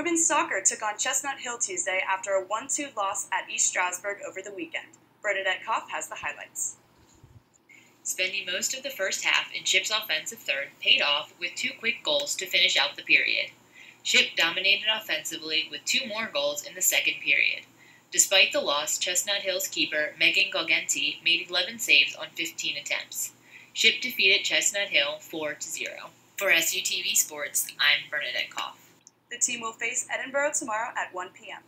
Women's soccer took on Chestnut Hill Tuesday after a 1 2 loss at East Stroudsburg over the weekend. Bernadette Koff has the highlights. Spending most of the first half in Ship's offensive third paid off with two quick goals to finish out the period. Ship dominated offensively with two more goals in the second period. Despite the loss, Chestnut Hill's keeper Megan Gogenti made 11 saves on 15 attempts. Ship defeated Chestnut Hill 4 0. For SUTV Sports, I'm Bernadette Koff. The team will face Edinboro tomorrow at 1 p.m.